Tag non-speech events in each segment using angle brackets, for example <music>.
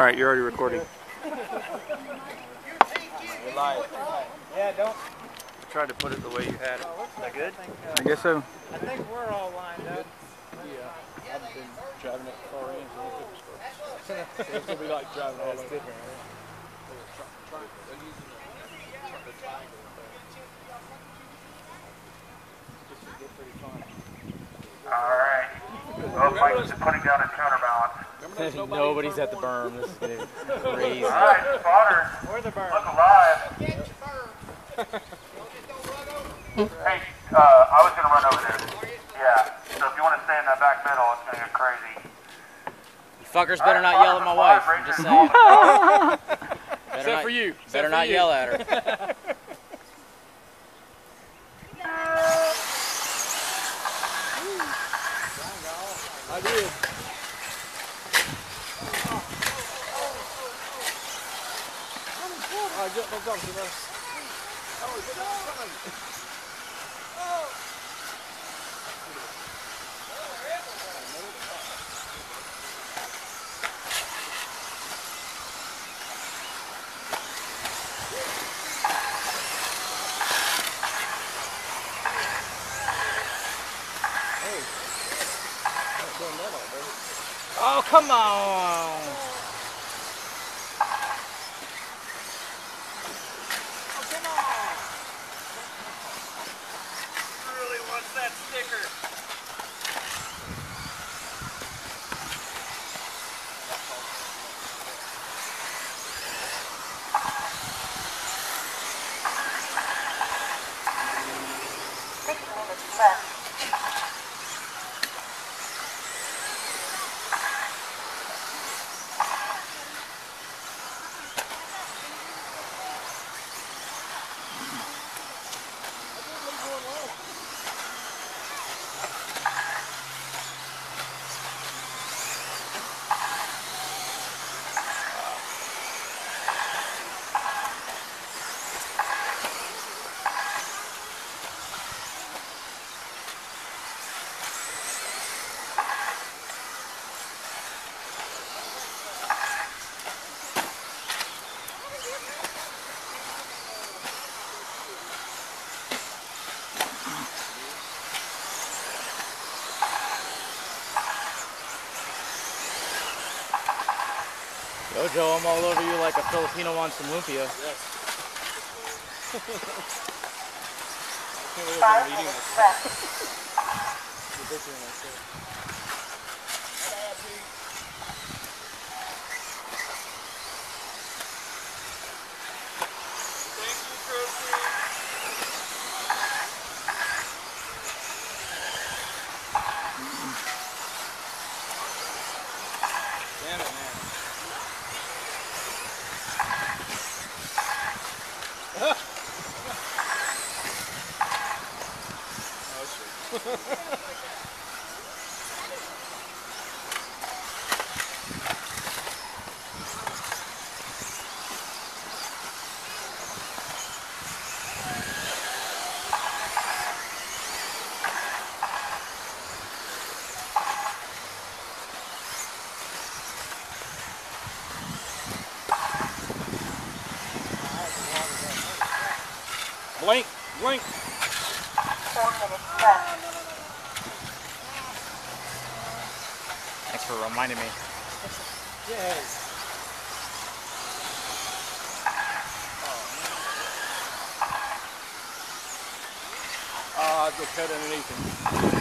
All right, you're already recording. Yeah, don't. Tried to put it the way you had it. Is that good? I guess so. I think we're all lined up. Yeah, I've been driving up far ends and at the stuff. so it's gonna be like driving all over. Alright. Both bikes are putting down a counterbalance. Nobody's at the berm. This is gonna be <laughs> crazy. Alright, spotters, We're the bird. look alive. Hey, uh, I was gonna run over there. Yeah, so if you wanna stay in that back middle, it's gonna get crazy. You fuckers better not yell at my wife. I'm just saying. Better Except not, for you. Except better for not you. yell at her. <laughs> I did. I jumped on top of the Oh, come on. 对 Joe, I'm all over you like a Filipino on some lumpia. Damn <laughs> <laughs> it, man. Blink, blink. Thanks for reminding me. Yes. Ah, I'd go cut underneath him.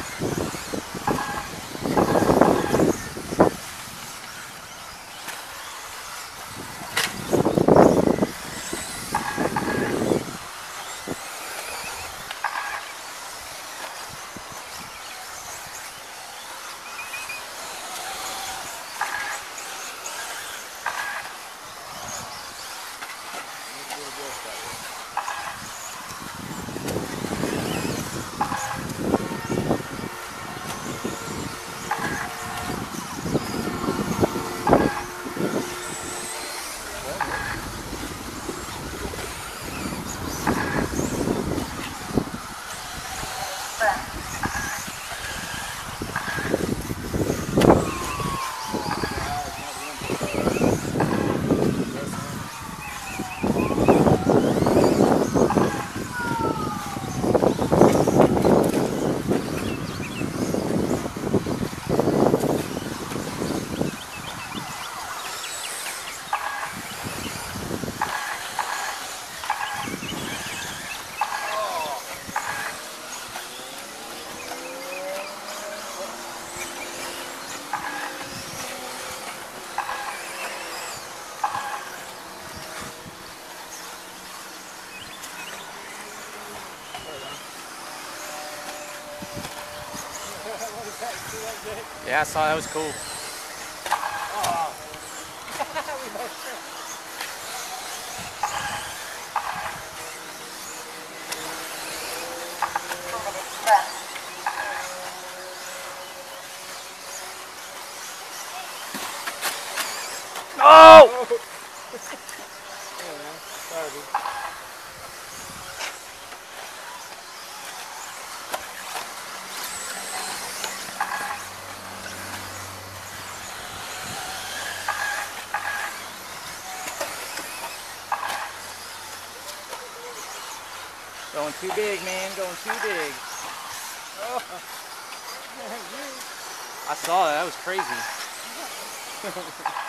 Yeah, I saw that was cool. Oh! Sorry, <laughs> Going too big, man. Going too big. Oh. <laughs> I saw that. That was crazy. <laughs>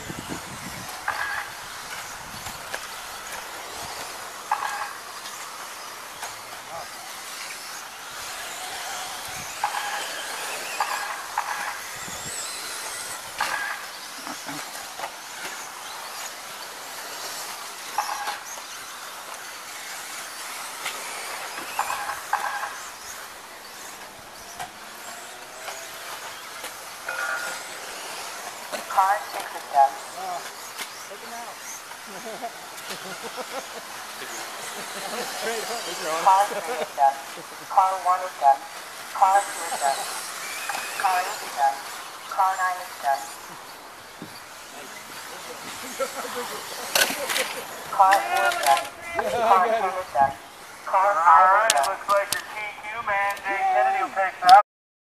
Car six is done. Car three is done. Car one is done. Car two is done. Car eight is done. Car nine is done. Car four is done. Car ten is done. Car five right, is done. looks